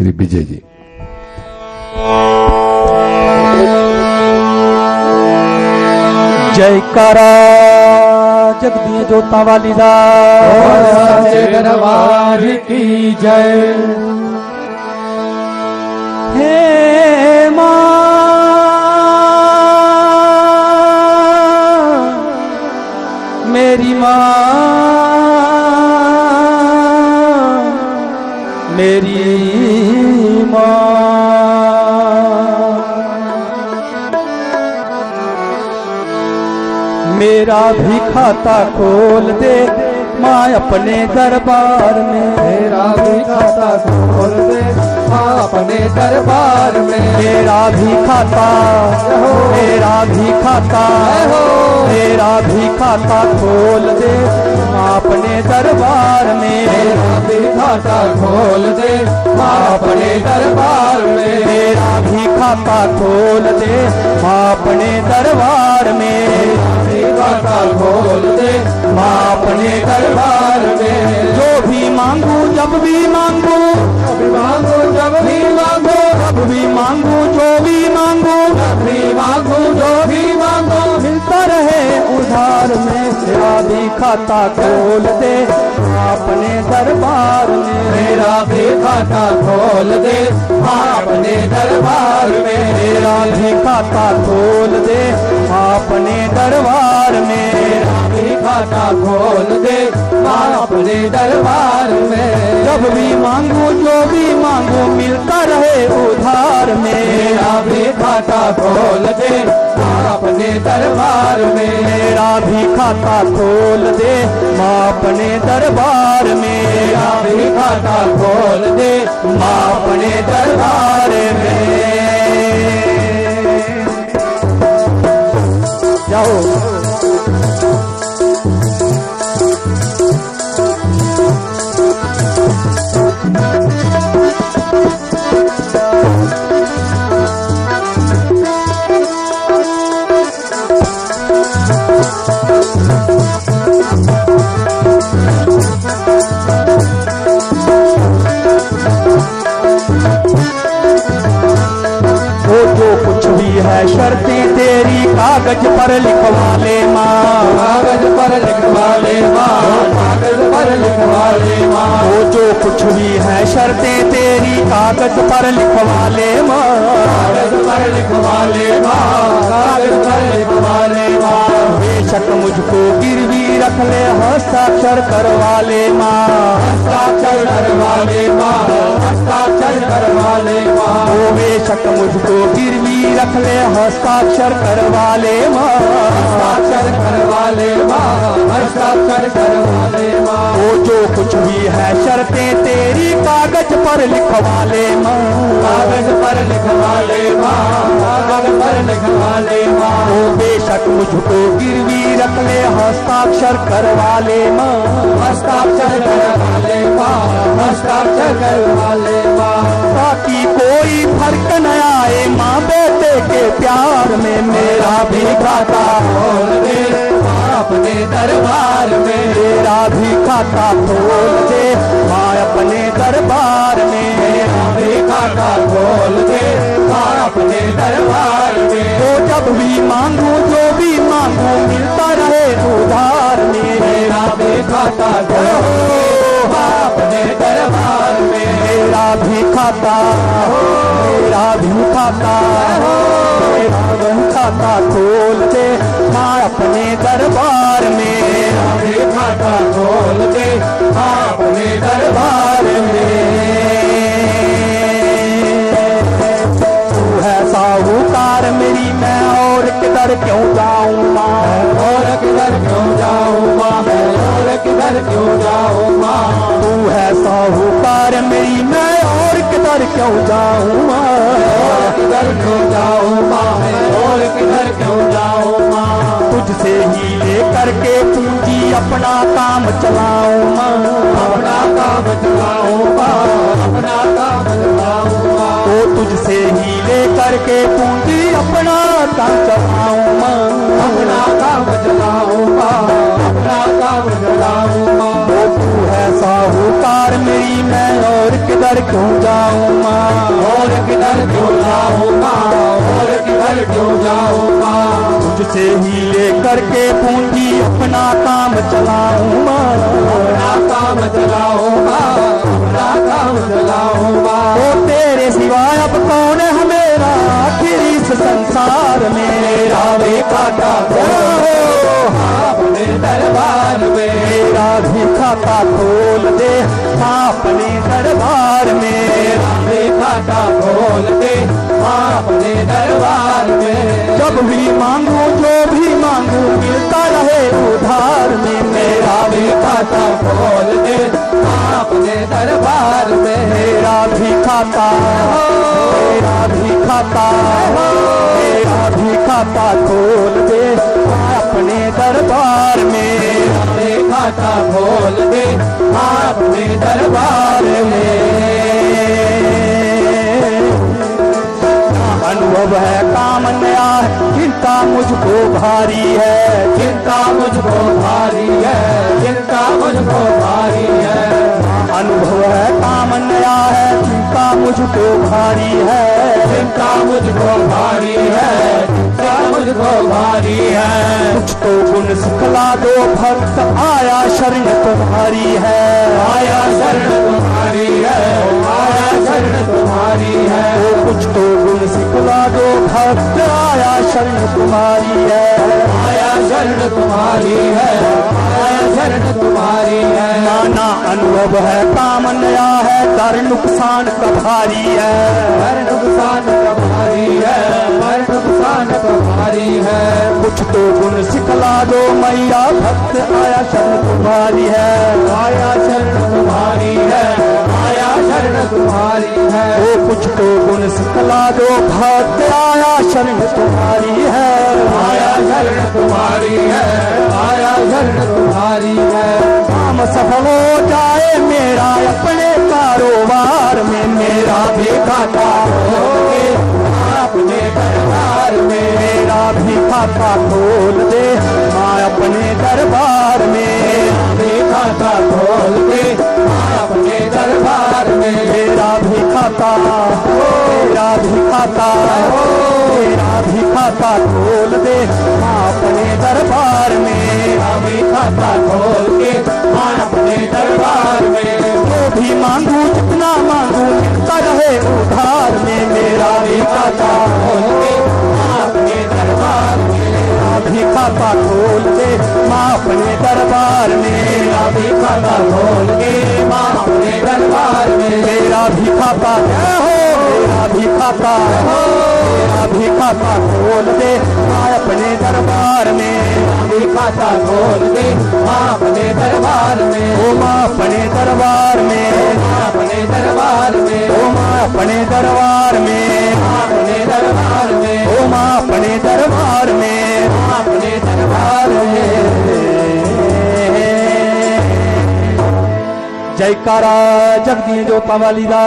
श्री विजय जी। जयकारा जगदिए जोता वाली दा। दरबार की जय। हे माँ मेरी माँ मेरी मेरा भी खाता खोल दे माँ अपने दरबार में। मेरा भी खाता खोल दे माँ अपने दरबार में। मेरा भी खाता मेरा भी खाता मेरा भी खाता खोल दे माँ अपने दरबार में। मेरा भी खाता खोल दे माँ अपने दरबार में। मेरा भी खाता खोल दे अपने दरबार में। खाता खोल दे अपने दरबार में। जो भी मांगू, जब भी मांगू। मांगो, जब भी मांगू। जब भी मांगू, जो भी मांगू। जब भी मांगो उधार में तेरा भी खाता खोल दे। अपने दरबार में मेरा भी खाता खोल दे। अपने दरबार में मेरा भी खाता खोल दे। अपने दरबार में मेरा भी खाता खोल दे। अपने दरबार में जब भी मांगू, जो भी मांगू, मिलता रहे उधार में मेरा भी खाता खोल दे। अपने दरबार में। मेरा भी खाता खोल दे माँ अपने दरबार में। मेरा भी खाता खोल दे माँ अपने दरबार में। जाओ। पर लिखवा ले माँ। कागज़ पर लिखवा ले माँ। कागज़ पर लिखवा ले माँ। वो जो कुछ भी है, शर्तें तेरी कागज़ पर लिखवा ले माँ। कागज़ पर लिखवा ले माँ। कागज़ पर लिखवा ले माँ। बेशक मुझको गिरवी रख ले, हस्ताक्षर करवा ले माँ। हस्ताक्षर करवा ले माँ। हस्ताक्षर करवा ले माँ। वो बेशक मुझको गिरवी रख ले हस्ताक्षर करवा ले माँ। हस्ताक्षर करवा ले माँ हस्ताक्षर करवा ले माँ। वो जो कुछ भी है शर्तें तेरी कागज़ पर लिखवा ले माँ। कागज़ पर लिखवा ले माँ कागज़ पर लिखवा ले माँ। वो बेशक मुझको गिरवी रख ले हस्ताक्षर करवा ले माँ। हस्ताक्षर करवा ले माँ हस्ताक्षर करवा खाता खोल दे, अपने दरबार में। मेरा भी खाता खोल दे, माँ अपने दरबार में। मेरा भी खाता खोल दे, माँ अपने दरबार में। तो जब भी मांगू, जो भी मांगू, मिलता रहे उधार में। मेरा भी खाता खोल अपने दरबार में। मेरा भी खाता मेरा भी खाता खाता खोल दे माँ अपने दरबार में। खाता खोल दे माँ अपने दरबार में। तू है साहूकार मेरी मैं और किधर क्यों जाऊँ माँ? और किधर क्यों जाऊँ माँ मैं? और किधर क्यों जाऊँ माँ? तू है साहूकार मेरी मैं और किधर क्यों जाऊँ माँ? अपना काम चलाऊं माँ। अपना काम चलाऊँ माँ। अपना काम चलाऊँ माँ। तो तुझसे ही लेकर के पूंजी अपना काम चलाऊं माँ। अपना काम चलाऊँ माँ। अपना काम है साहूकार मेरी, मैं और किधर क्यों जाऊँ माँ? और किधर क्यों जाऊँ और किधर क्यों जाऊँ तुझसे ही लेकर के पूंजी अपना काम चलाऊँ माँ अपना काम चलाओ अपना काम चलाओ माँ ओ तेरे सिवाय अब कौन है मेरा? आखिर इस संसार में मेरा भी खाता अपने दरबार में मेरा भी खाता खोल दे। अपने दरबार में मेरा भी खाता खोल दे। अपने दरबार में। जब भी मांगू, जो भी मांगू, मिलता रहे उधार में। मेरा भी खाता खोल दे अपने दरबार में। मेरा भी खाता, मेरा भी खाता, मेरा भी खाता खोल दे अपने दरबार में। अपने खाता खोल दे अपने दरबार में। अनुभव है काम नया है। चिंता मुझको भारी है चिंता मुझको भारी है चिंता मुझको भारी है। अनुभव है काम नया है चिंता मुझको भारी है। चिंता मुझको भारी है चिंता मुझको भारी है। कुछ तो गुण सिखला दो, भक्त आया शरण तुम्हारी है। आया शरण तुम्हारी है, आया शरण तुम्हारी है। कुछ तो भक्त आया शरण तुम्हारी है। आया शरण तुम्हारी है आया शरण तुम्हारी है नाना अनुभव है काम नया है कर नुकसान का भारी है हर नुकसान तुम्हारी है हर नुकसान तुम्हारी है। कुछ तो गुण सिखला दो, मैया भक्त आया शरण तुम्हारी है। है कुछ तो गुण सिखला दो आया शरण तुम्हारी है। आया शरण तुम्हारी है आया शरण तुम्हारी है। काम सफल हो जाए मेरा अपने कारोबार में मेरा भी खाता दे अपने दरबार में मेरा भी खाता खोल खाता मेरा भी खाता खोल दे माँ अपने दरबार में। खाता खोल के अपने दरबार में। जो भी मांगू, जितना मांगू मिलता रहे उधार में मेरा। भी खाता खोल के अपने दरबार में। खाता खोल दे माँ अपने दरबार में। खाता खोल के माँ अपने दरबार में। खाता हो मेरा भी पापा। हो मेरा भी पापा। खोल दे, माँ अपने दरबार में। भी खाता खोल दे, माँ अपने दरबार में। ओ माँ अपने दरबार में अपने दरबार में। ओ माँ अपने दरबार जयकारा जगदी जो पवाली दा